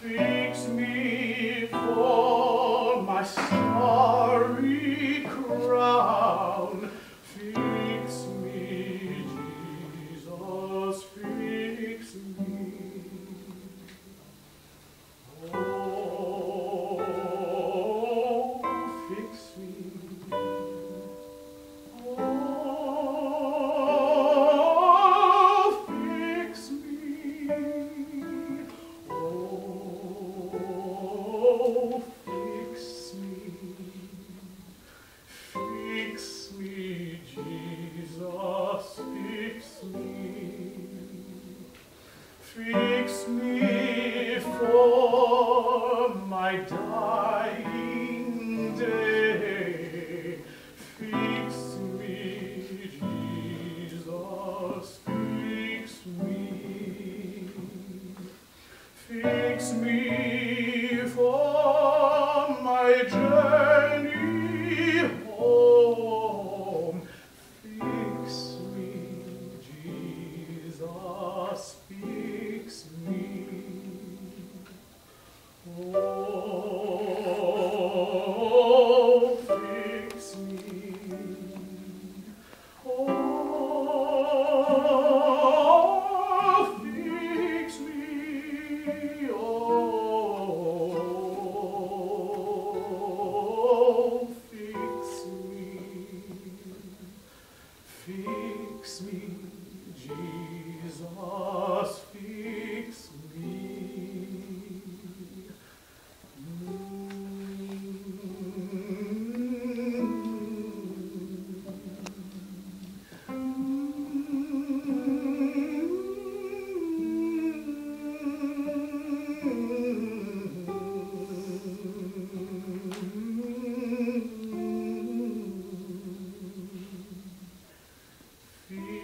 fix me. Fix me for my dying day. Fix me, Jesus, fix me. Fix me Fix me, Jesus, fix Peace.